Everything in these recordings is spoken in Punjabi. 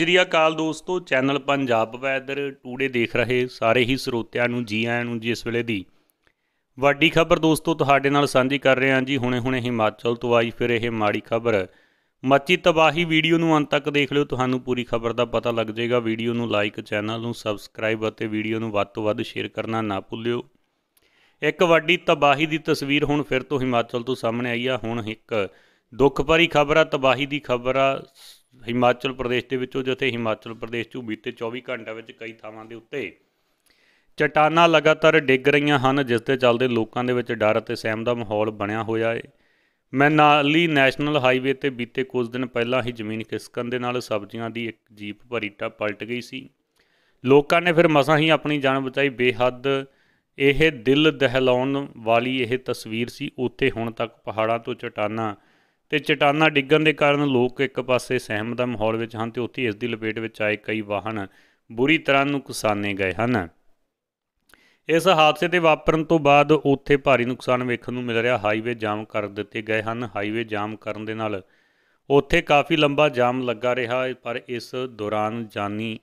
ਸ੍ਰੀ ਅਕਾਲ ਦੋਸਤੋ, ਚੈਨਲ ਪੰਜਾਬ ਵੈਦਰ ਟੂਡੇ ਦੇਖ ਰਹੇ ਸਾਰੇ ਹੀ ਸਰੋਤਿਆਂ ਨੂੰ, ਜੀ ਆਇਆਂ ਨੂੰ ਜੀ ਇਸ ਵੇਲੇ ਦੀ। ਵੱਡੀ ਖਬਰ ਦੋਸਤੋ, ਤੁਹਾਡੇ ਨਾਲ ਸਾਂਝੀ ਕਰ ਰਹੇ ਹਾਂ ਜੀ, ਹੁਣੇ-ਹੁਣੇ ਹਿਮਾਚਲ ਤੋਂ ਆਈ ਫਿਰ ਇਹ ਮਾੜੀ ਖਬਰ। ਮੱਚੀ ਤਬਾਹੀ ਵੀਡੀਓ ਨੂੰ ਅੰਤ ਤੱਕ ਦੇਖ ਲਿਓ, ਤੁਹਾਨੂੰ ਪੂਰੀ ਖਬਰ ਦਾ ਪਤਾ ਲੱਗ ਜਾਏਗਾ। ਵੀਡੀਓ ਨੂੰ ਲਾਈਕ, ਚੈਨਲ ਨੂੰ ਸਬਸਕ੍ਰਾਈਬ ਅਤੇ ਵੀਡੀਓ ਨੂੰ ਵੱਧ ਤੋਂ ਵੱਧ ਸ਼ੇਅਰ ਕਰਨਾ ਨਾ ਭੁੱਲਿਓ। ਇੱਕ ਵੱਡੀ ਤਬਾਹੀ ਦੀ ਤਸਵੀਰ ਹੁਣ ਫਿਰ ਤੋਂ ਹਿਮਾਚਲ ਤੋਂ ਸਾਹਮਣੇ ਆਈ ਆ। ਹੁਣ ਇੱਕ ਦੁੱਖ ਭਰੀ ਖਬਰ ਆ, ਤਬਾਹੀ ਦੀ ਖਬਰ ਆ। ਹਿਮਾਚਲ ਪ੍ਰਦੇਸ਼ ਦੇ ਵਿੱਚੋਂ ਜਿੱਥੇ ਹਿਮਾਚਲ ਪ੍ਰਦੇਸ਼ 'ਚ ਬੀਤੇ 24 ਘੰਟਿਆਂ ਵਿੱਚ ਕਈ ਥਾਵਾਂ ਦੇ ਉੱਤੇ ਚਟਾਨਾਂ ਲਗਾਤਾਰ ਡਿੱਗ ਰਹੀਆਂ ਹਨ, ਜਿਸ ਦੇ ਚੱਲਦੇ ਲੋਕਾਂ ਦੇ ਵਿੱਚ ਡਰ ਅਤੇ ਸਹਿਮ ਦਾ ਮਾਹੌਲ ਬਣਿਆ ਹੋਇਆ ਹੈ ਮੈਨਾਲੀ ਨੈਸ਼ਨਲ ਹਾਈਵੇ ਤੇ ਬੀਤੇ ਕੁਝ ਦਿਨ ਪਹਿਲਾਂ ਹੀ ਜ਼ਮੀਨ ਖਿਸਕਣ ਦੇ ਨਾਲ ਸਬਜ਼ੀਆਂ ਦੀ ਇੱਕ ਜੀਪ ਭਰੀ ਟਾ ਪਲਟ ਗਈ ਸੀ। ਲੋਕਾਂ ਨੇ ਫਿਰ ਮਸਾਂ ਹੀ ਆਪਣੀ ਜਾਨ ਬਚਾਈ। ਬੇਹੱਦ ਇਹ ਦਿਲ ਦਹਿਲਾਉਣ ਵਾਲੀ ਇਹ ਤਸਵੀਰ ਸੀ। ਉੱਥੇ ਹੁਣ ਤੱਕ ਪਹਾੜਾਂ ਤੋਂ ਚਟਾਨਾਂ ਤੇ ਚਟਾਨਾਂ ਡਿੱਗਣ ਦੇ ਕਾਰਨ ਲੋਕ ਇੱਕ ਪਾਸੇ ਸਹਿਮ ਦਾ ਮਾਹੌਲ ਵਿੱਚ ਹਨ ਤੇ ਉੱਥੇ ਇਸ ਦੀ ਲਪੇਟ ਵਿੱਚ ਆਏ ਕਈ ਵਾਹਨ ਬੁਰੀ ਤਰ੍ਹਾਂ ਨੁਕਸਾਨੇ ਗਏ ਹਨ। ਇਸ ਹਾਦਸੇ ਦੇ ਵਾਪਰਨ ਤੋਂ ਬਾਅਦ ਉੱਥੇ ਭਾਰੀ ਨੁਕਸਾਨ ਵੇਖਣ ਨੂੰ ਮਿਲ ਰਿਹਾ। ਹਾਈਵੇ ਜਾਮ ਕਰ ਦਿੱਤੇ ਗਏ ਹਨ। ਹਾਈਵੇ ਜਾਮ ਕਰਨ ਦੇ ਨਾਲ ਉੱਥੇ ਕਾਫੀ ਲੰਬਾ ਜਾਮ ਲੱਗਾ ਰਿਹਾ, ਪਰ ਇਸ ਦੌਰਾਨ ਜਾਨੀ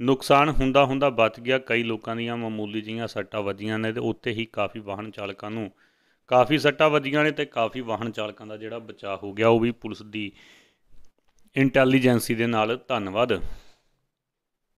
ਨੁਕਸਾਨ ਹੁੰਦਾ ਹੁੰਦਾ ਬਚ ਗਿਆ। ਕਈ ਲੋਕਾਂ ਦੀਆਂ ਮਾਮੂਲੀ ਜਿਹੀਆਂ ਸੱਟਾਂ ਵੱਜੀਆਂ ਨੇ ਤੇ ਉੱਥੇ ਹੀ ਕਾਫੀ ਵਾਹਨ ਚਾਲਕਾਂ ਨੂੰ ਕਾਫੀ ਸੱਟਾਂ ਵੱਜੀਆਂ ਨੇ ਤੇ ਕਾਫੀ ਵਾਹਨ ਚਾਲਕਾਂ ਦਾ ਜਿਹੜਾ ਬਚਾਅ ਹੋ ਗਿਆ, ਉਹ ਵੀ ਪੁਲਿਸ ਦੀ ਇੰਟੈਲੀਜੈਂਸੀ ਦੇ ਨਾਲ। ਧੰਨਵਾਦ।